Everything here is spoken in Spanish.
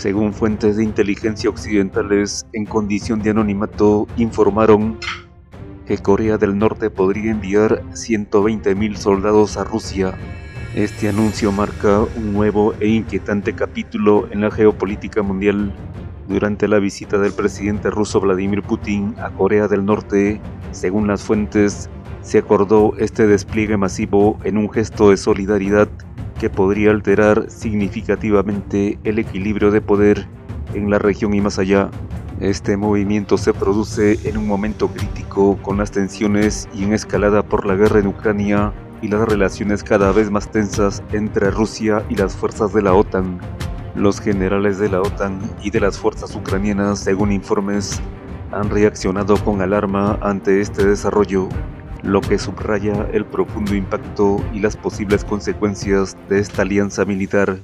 Según fuentes de inteligencia occidentales en condición de anonimato, informaron que Corea del Norte podría enviar 120.000 soldados a Rusia. Este anuncio marca un nuevo e inquietante capítulo en la geopolítica mundial. Durante la visita del presidente ruso Vladimir Putin a Corea del Norte, según las fuentes, se acordó este despliegue masivo en un gesto de solidaridad que podría alterar significativamente el equilibrio de poder en la región y más allá. Este movimiento se produce en un momento crítico con las tensiones y en escalada por la guerra en Ucrania y las relaciones cada vez más tensas entre Rusia y las fuerzas de la OTAN. Los generales de la OTAN y de las fuerzas ucranianas, según informes, han reaccionado con alarma ante este desarrollo lo que subraya el profundo impacto y las posibles consecuencias de esta alianza militar